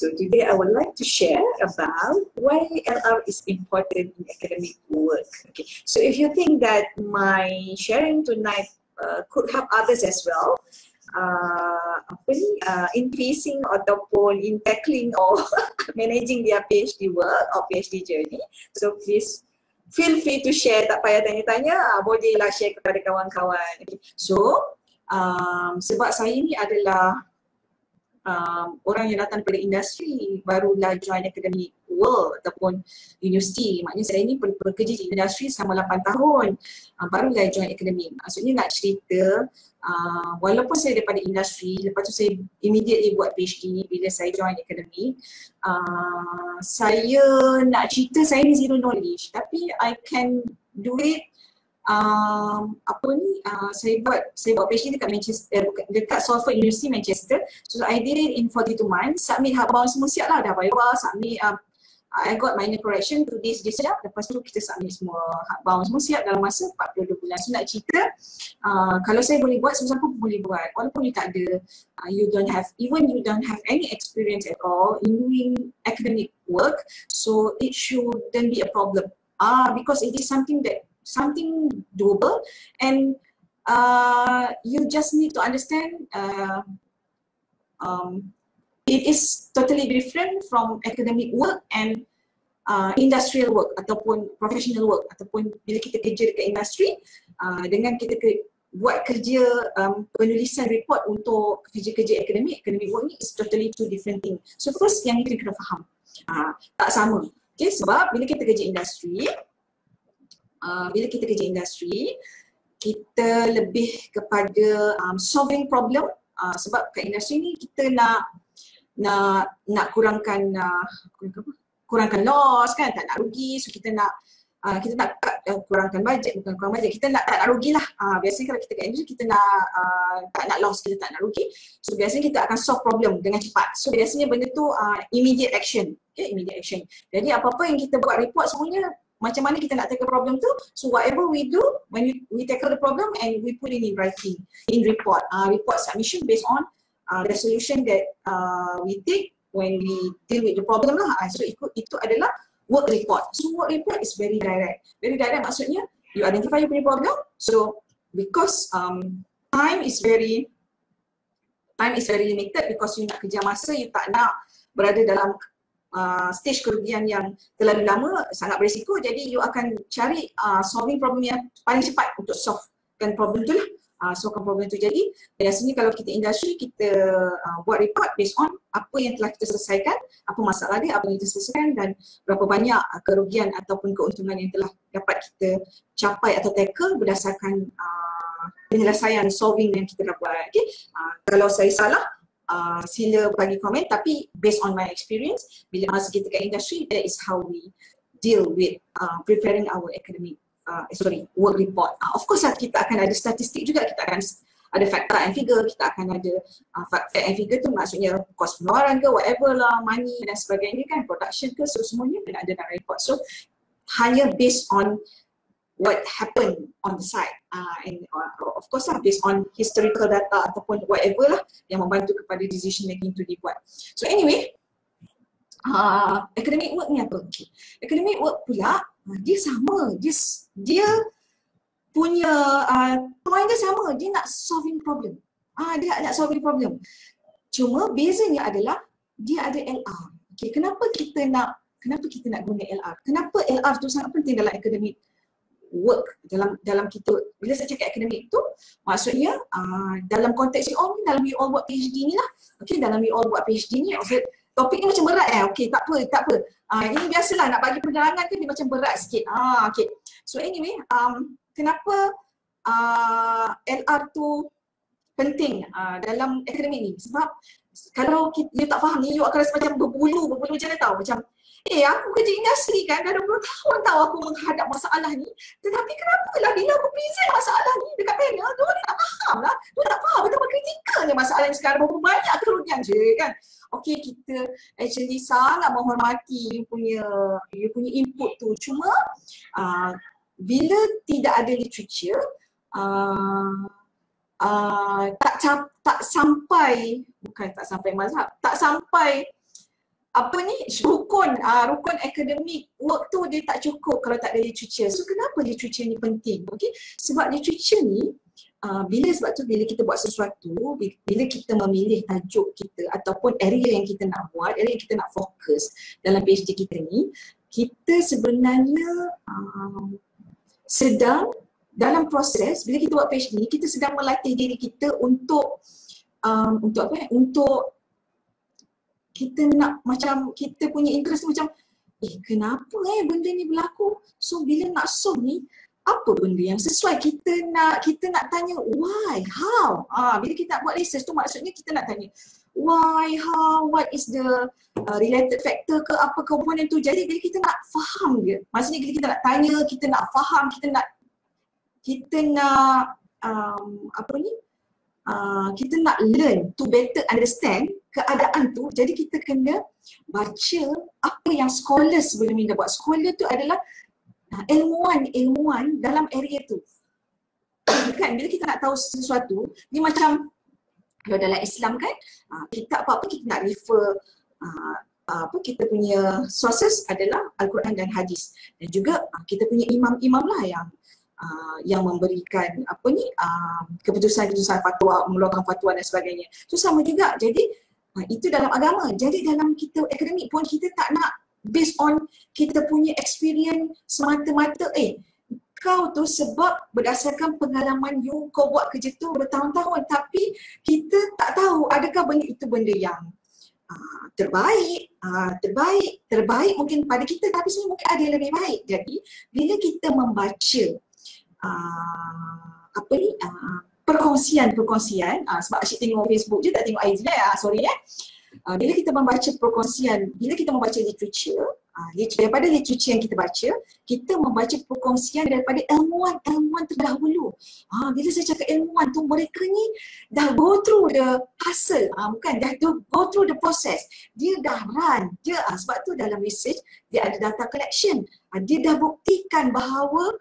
So today I would like to share about why LR is important in academic work. Okay, so if you think that my sharing tonight uh, could help others as well, uh, uh, in facing ataupun in tackling or managing their PhD work or PhD journey, so please feel free to share, tak payah tanya-tanya, uh, bolehlah share kepada kawan-kawan. Okay. So, um, sebab saya ni adalah um, orang yang datang daripada industri barulah join academic world ataupun universiti. Maknanya saya ni bekerja di industri selama 8 tahun uh, barulah join academic. Maksudnya nak cerita uh, walaupun saya daripada industri lepas tu saya immediately buat PhD bila saya join academic uh, saya nak cerita saya ni zero knowledge tapi I can do it um, apa ni? Uh, saya buat saya buat PhD dekat Manchester uh, dekat Salford University Manchester. So I did it in 42 months. Submit hardbound semua siap lah. Dah bayar submit uh, I got minor correction to this this sekejap lepas tu kita submit semua hardbound semua siap dalam masa 42 bulan. So nak cerita uh, kalau saya boleh buat siapa pun boleh buat? Walaupun you tak ada uh, you don't have even you don't have any experience at all in doing academic work so it shouldn't be a problem. Ah uh, because it is something that something doable and uh, you just need to understand uh, um, it is totally different from academic work and uh, industrial work ataupun professional work ataupun bila kita kerja dekat industri uh, dengan kita ke, buat kerja um, penulisan report untuk kerja-kerja akademik, academic work ni is totally two different thing. So first yang kita kena faham, uh, tak sama. Okay, sebab bila kita kerja industri, uh, bila kita kerja industri kita lebih kepada um, solving problem. Uh, sebab kat industri ni kita nak nak nak kurangkan uh, kurangkan loss kan tak nak rugi. So kita nak Uh, kita nak uh, kurangkan bajet bukan kurang bajet kita nak tak nak rugi lah. Uh, biasanya kalau kita kat industri kita nak uh, tak nak loss kita tak nak rugi. So biasanya kita akan solve problem dengan cepat. So biasanya benda tu uh, immediate action. Okay immediate action. Jadi apa-apa yang kita buat report semuanya macam mana kita nak tackle problem tu? So whatever we do when we, we tackle the problem and we put it in writing in report. Uh, report submission based on uh, the solution that uh, we take when we deal with the problem lah. Uh, so itu, itu adalah work report. So work report is very direct. Very direct maksudnya you identify your problem. So because um, time is very time is very limited because you nak kerja masa you tak nak berada dalam uh, stage kerugian yang terlalu lama sangat berisiko. Jadi you akan cari uh, solving problem yang paling cepat untuk solvekan problem tu lah. Uh, solvekan problem tu. Jadi biasanya kalau kita industri kita uh, buat report based on apa yang telah kita selesaikan apa masalah dia apa yang kita selesaikan dan berapa banyak uh, kerugian ataupun keuntungan yang telah dapat kita capai atau tackle berdasarkan uh, penyelesaian solving yang kita dah buat. Okay? uh, kalau saya salah uh, sila bagi komen tapi based on my experience bila masa kita kat industri that is how we deal with uh, preparing our academic uh, sorry work report. Uh, of course lah, kita akan ada statistik juga kita akan ada factor and figure kita akan ada uh, fact and figure tu maksudnya kos pengeluaran ke whatever lah money dan sebagainya kan production ke so semuanya kena ada dalam report. So hanya based on what happened on the site uh, and uh, of course lah based on historical data ataupun whatever lah yang membantu kepada decision making tu dibuat. So anyway, uh, academic work ni apa? Okay. Academic work pula uh, dia sama, dia dia punya uh, point dia sama, dia nak solving problem. Ah uh, dia nak solving problem. Cuma bezanya adalah dia ada LR. Okay, kenapa kita nak kenapa kita nak guna LR? Kenapa LR tu sangat penting dalam academic work dalam dalam kita bila saya cakap akademik tu maksudnya uh, dalam konteks you all ni dalam you all buat PhD ni lah. Okay dalam you all buat PhD ni okay, topik ni macam berat eh. Okay tak apa tak apa. Uh, ini biasalah nak bagi penerangan kan dia macam berat sikit. Ah okay. So anyway um, kenapa uh, LR tu penting uh, dalam akademik ni? Sebab kalau kita, you tak faham ni you akan rasa macam berbulu berbulu macam tau macam eh aku kerja industri kan dah 20 tahun tahu aku menghadap masalah ni. Tetapi kenapa lah bila aku present masalah ni dekat panel dia tak faham lah. Dia tak faham betapa kritikalnya masalah yang sekarang. Berapa banyak kerugian je kan? Okay kita actually sangat menghormati you punya you punya input tu. Cuma uh, bila tidak ada literature uh, uh, tak tak sampai bukan tak sampai mazhab tak sampai apa ni rukun uh, rukun akademik work tu dia tak cukup kalau tak ada literature. So kenapa literature ni penting? Okay? Sebab literature ni uh, bila sebab tu bila kita buat sesuatu, bila kita memilih tajuk kita ataupun area yang kita nak buat, area yang kita nak fokus dalam PhD kita ni, kita sebenarnya um, sedang dalam proses bila kita buat PhD ni kita sedang melatih diri kita untuk um, untuk apa untuk kita nak macam kita punya interest macam eh kenapa eh benda ni berlaku? So bila nak solve ni apa benda yang sesuai? Kita nak kita nak tanya why? How? Ah bila kita nak buat research tu maksudnya kita nak tanya why? How? What is the uh, related factor ke apa komponen tu? Jadi bila kita nak faham dia maksudnya bila kita nak tanya kita nak faham kita nak kita nak um, apa ni uh, kita nak learn to better understand keadaan tu. Jadi kita kena baca apa yang scholar sebelum ni dah buat. Scholar tu adalah uh, ilmuwan-ilmuwan dalam area tu. Kan bila kita nak tahu sesuatu ni macam kalau dalam Islam kan uh, kita apa-apa kita nak refer uh, apa kita punya sources adalah Al-Quran dan hadis. Dan juga kita punya imam-imam lah yang uh, yang memberikan apa ni uh, keputusan-keputusan fatwa, mengeluarkan fatwa dan sebagainya. So sama juga. Jadi uh, itu dalam agama. Jadi dalam kita akademik pun kita tak nak based on kita punya experience semata-mata eh kau tu sebab berdasarkan pengalaman you kau buat kerja tu bertahun-tahun tapi kita tak tahu adakah benda itu benda yang uh, terbaik uh, terbaik terbaik mungkin pada kita tapi sebenarnya mungkin ada yang lebih baik jadi bila kita membaca uh, apa ni? Uh, perkongsian perkongsian uh, sebab asyik tengok Facebook je tak tengok IG lah uh, sorry eh. Uh, bila kita membaca perkongsian bila kita membaca literature daripada literature yang kita baca kita membaca perkongsian daripada ilmuwan-ilmuwan terdahulu. Uh, bila saya cakap ilmuwan tu mereka ni dah go through the hustle uh, bukan dah go through the process. Dia dah run. Dia uh, sebab tu dalam research dia ada data collection. Uh, dia dah buktikan bahawa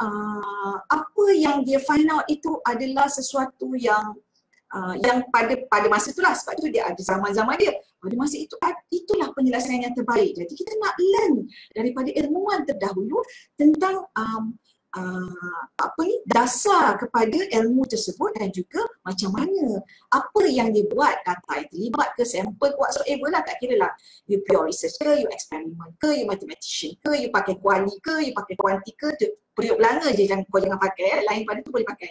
uh, apa yang dia find out itu adalah sesuatu yang uh, yang pada pada masa itulah. Sebab itu dia ada zaman-zaman dia. Pada masa itu itulah penyelesaian yang terbaik. Jadi kita nak learn daripada ilmuwan terdahulu tentang um, uh, apa ni dasar kepada ilmu tersebut dan juga macam mana apa yang dia buat. Data yang terlibat ke sampel whatsoever lah tak kira lah. You pure research ke you experiment ke you mathematician ke you pakai kuali ke you pakai kuanti ke periuk belanga je jangan kau jangan pakai lain pada tu boleh pakai.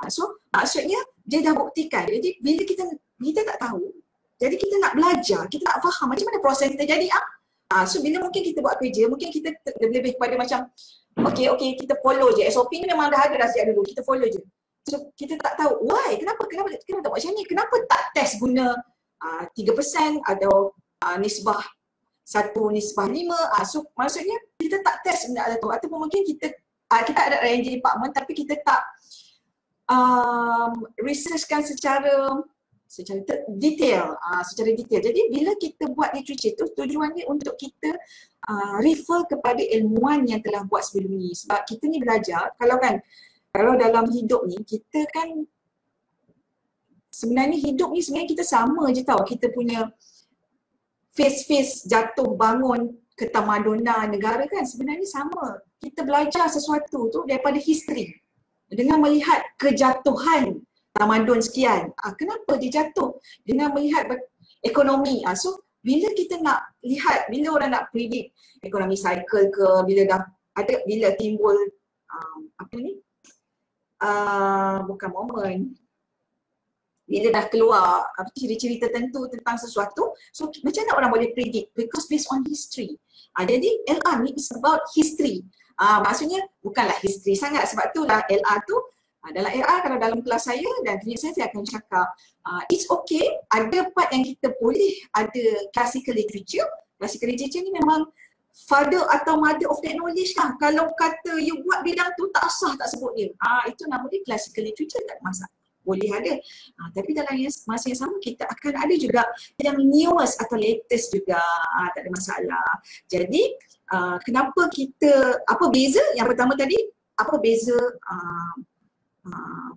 Uh, so maksudnya dia dah buktikan. Jadi bila kita kita tak tahu jadi kita nak belajar kita nak faham macam mana proses kita jadi ah. Uh, so bila mungkin kita buat kerja mungkin kita lebih kepada macam Okay, okay, kita follow je. SOP ni memang dah ada dah sejak dulu. Kita follow je. So, kita tak tahu why, kenapa, kenapa, kenapa tak buat macam ni? Kenapa tak test guna uh, 3% atau uh, nisbah satu nisbah lima. Uh, so, maksudnya kita tak test benda ada tu. Ataupun mungkin kita uh, kita ada R&D department tapi kita tak um, researchkan secara secara detail, uh, secara detail. Jadi bila kita buat literature tu tujuannya untuk kita uh, refer kepada ilmuwan yang telah buat sebelum ni. Sebab kita ni belajar, kalau kan kalau dalam hidup ni kita kan sebenarnya hidup ni sebenarnya kita sama je tau. Kita punya face-face jatuh bangun ketamadunan negara kan sebenarnya sama. Kita belajar sesuatu tu daripada history dengan melihat kejatuhan tamadun sekian. Ah, kenapa dia jatuh? Dengan melihat ekonomi. Ah, so bila kita nak lihat, bila orang nak predict ekonomi cycle ke, bila dah ada, bila timbul um, apa ni? Uh, bukan momen. Bila dah keluar apa ciri-ciri tertentu tentang sesuatu, so macam mana orang boleh predict? Because based on history. Uh, jadi LR ni is about history. Uh, maksudnya bukanlah history sangat sebab tu lah LR tu dalam AR kalau dalam kelas saya dan klinik saya, saya akan cakap uh, it's okay ada part yang kita boleh ada classical literature. Classical literature ni memang father atau mother of that knowledge lah. Kalau kata you buat bidang tu tak sah tak sebut dia. Uh, itu nama dia classical literature tak masalah. Boleh ada. Uh, tapi dalam yang, masa yang sama kita akan ada juga yang newest atau latest juga. Uh, tak ada masalah. Jadi uh, kenapa kita apa beza? Yang pertama tadi apa beza uh, uh,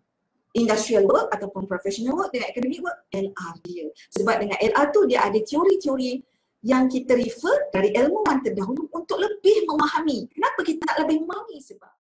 industrial work ataupun professional work dengan academic work LR dia sebab dengan LR tu dia ada teori-teori yang kita refer dari ilmuwan terdahulu untuk lebih memahami. Kenapa kita tak lebih memahami? Sebab